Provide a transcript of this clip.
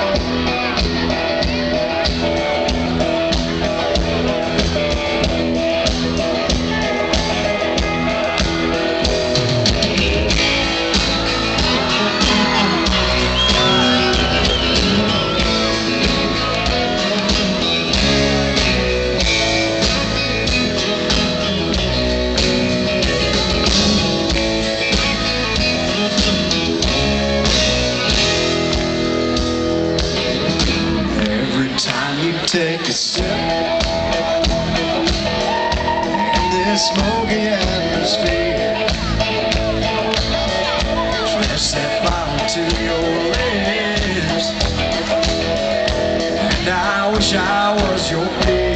Every take a step. In this smoky atmosphere, press that bottle to your lips, and I wish I was your peer.